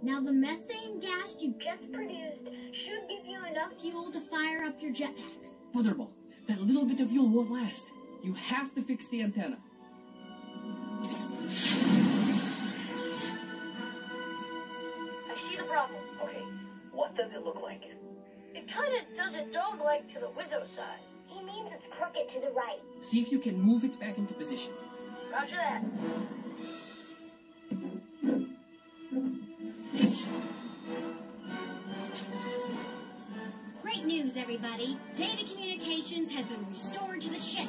Now, the methane gas you just produced should give you enough fuel to fire up your jetpack. Butterball, that little bit of fuel won't last. You have to fix the antenna. I see the problem. Okay, what does it look like? It kind of does a dog-like to the Wizzo side. He means it's crooked to the right. See if you can move it back into position. Roger that. Great news, everybody. Data communications has been restored to the ship.